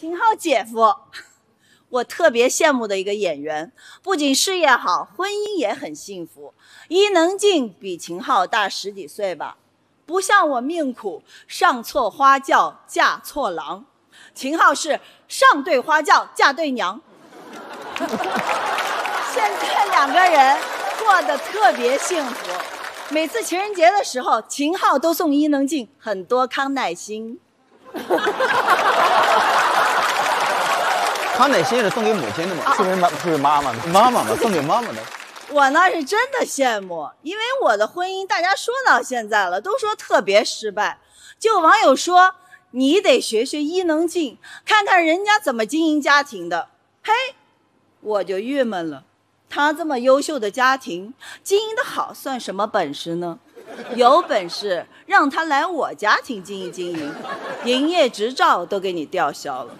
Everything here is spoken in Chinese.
秦昊姐夫，我特别羡慕的一个演员，不仅事业好，婚姻也很幸福。伊能静比秦昊大十几岁吧，不像我命苦，上错花轿嫁错郎。秦昊是上对花轿嫁对娘。现在两个人过得特别幸福，每次情人节的时候，秦昊都送伊能静很多康乃馨。康乃馨是送给母亲的嘛？送给妈，送给妈妈的。妈妈嘛，送给妈妈的。我那是真的羡慕，因为我的婚姻大家说到现在了，都说特别失败。就有网友说，你得学学伊能静，看看人家怎么经营家庭的。嘿，我就郁闷了，他这么优秀的家庭，经营的好算什么本事呢？有本事让他来我家庭经营经营，营业执照都给你吊销了。